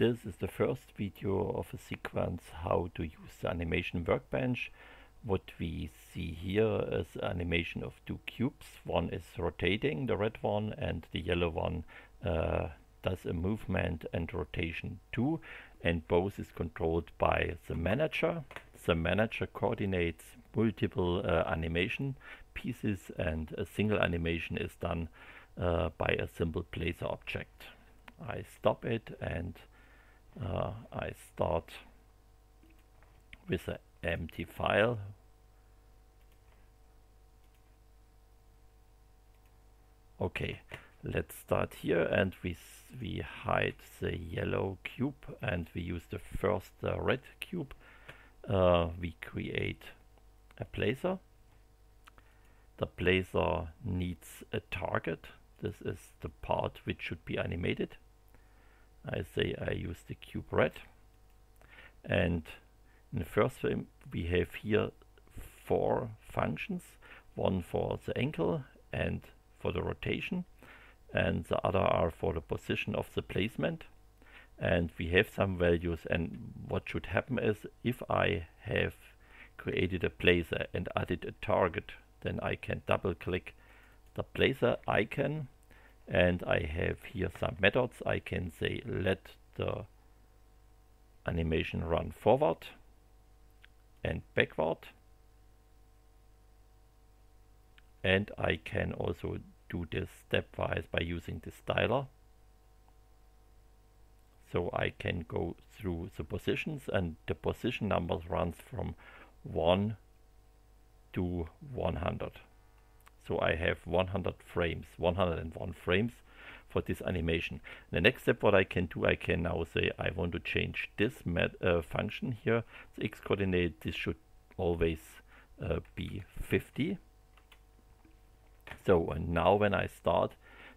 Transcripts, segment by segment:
This is the first video of a sequence how to use the animation workbench. What we see here is animation of two cubes. One is rotating, the red one, and the yellow one uh, does a movement and rotation too. And both is controlled by the manager. The manager coordinates multiple uh, animation pieces and a single animation is done uh, by a simple placer object. I stop it and uh, I start with an empty file. Okay let's start here and we we hide the yellow cube and we use the first uh, red cube. Uh, we create a placer. The placer needs a target. This is the part which should be animated I say I use the cube red. And in the first frame we have here four functions one for the angle and for the rotation and the other are for the position of the placement. And we have some values and what should happen is if I have created a placer and added a target then I can double click the placer icon and I have here some methods. I can say let the animation run forward and backward. And I can also do this stepwise by using the slider. So I can go through the positions and the position numbers runs from 1 to 100 so I have 100 frames, 101 frames for this animation. The next step what I can do, I can now say I want to change this uh, function here, the x coordinate, this should always uh, be 50. So and now when I start,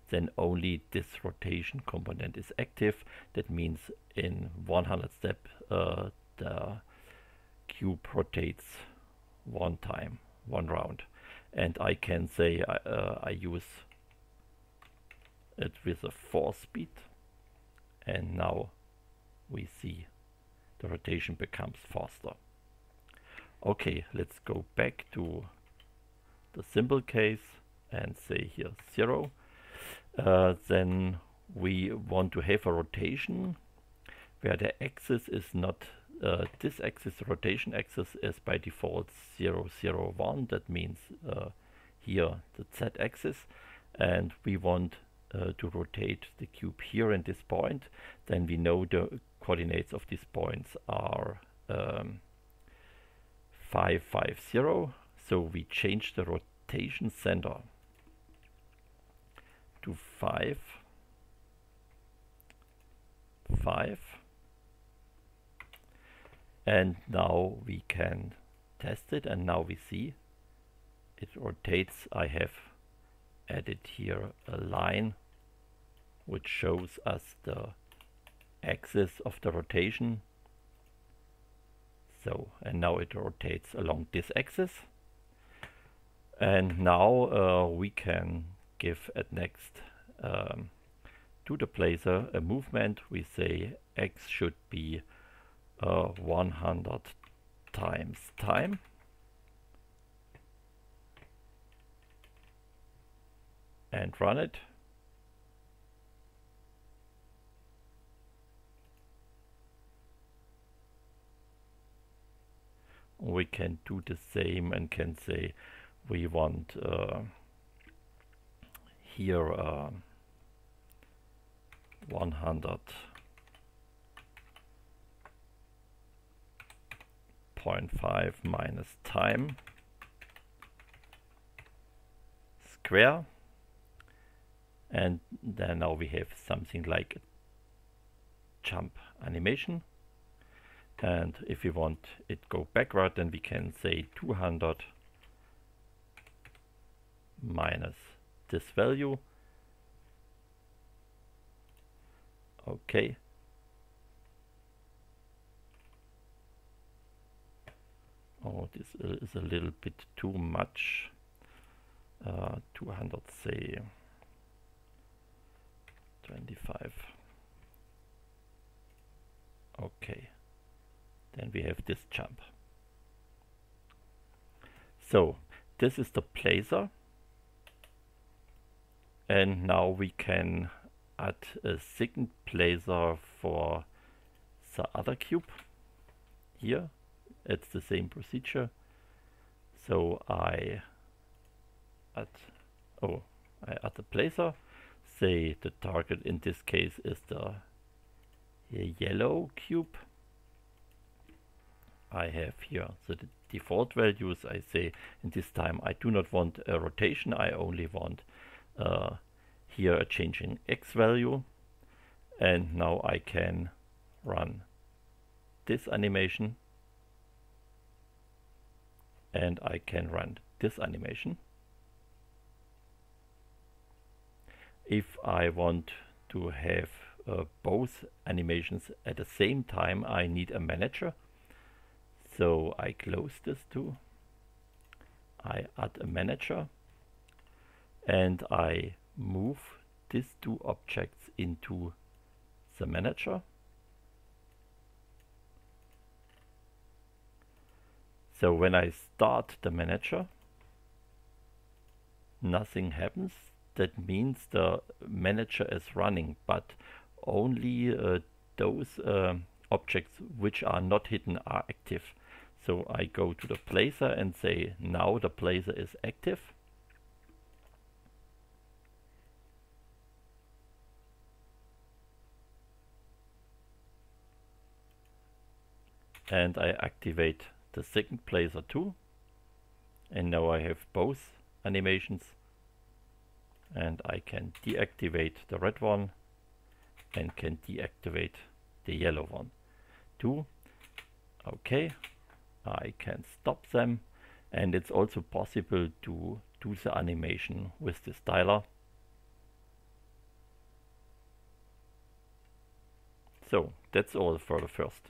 then only this rotation component is active. That means in 100 step uh, the cube rotates one time, one round and I can say I, uh, I use it with a 4 speed and now we see the rotation becomes faster. Okay, let's go back to the simple case and say here 0. Uh, then we want to have a rotation where the axis is not uh, this axis, rotation axis, is by default 0, 0, 1. That means uh, here the z-axis. And we want uh, to rotate the cube here in this point. Then we know the coordinates of these points are um, 5, 5, 0. So we change the rotation center to 5, 5 and now we can test it and now we see. It rotates. I have added here a line which shows us the axis of the rotation. So and now it rotates along this axis. And now uh, we can give at next um, to the placer a movement. We say x should be uh, 100 times time. And run it. We can do the same and can say we want uh, here uh, 100 0.5 minus time square. And then now we have something like jump animation. And if we want it go backward then we can say 200 minus this value. Okay Oh, this is a little bit too much. Uh, 200, say 25. Okay. Then we have this jump. So this is the placer. And now we can add a second placer for the other cube. Here, it's the same procedure. So I add, oh, I add the placer. Say the target in this case is the yellow cube. I have here the default values. I say in this time I do not want a rotation, I only want uh, here a change in x value. And now I can run this animation and I can run this animation. If I want to have uh, both animations at the same time, I need a manager. So I close this too. I add a manager and I move these two objects into the manager. So when I start the manager, nothing happens. That means the manager is running, but only uh, those uh, objects which are not hidden are active. So I go to the placer and say now the placer is active. And I activate the second placer too and now I have both animations. And I can deactivate the red one and can deactivate the yellow one. Too okay. I can stop them. And it's also possible to do the animation with this dialer so that's all for the first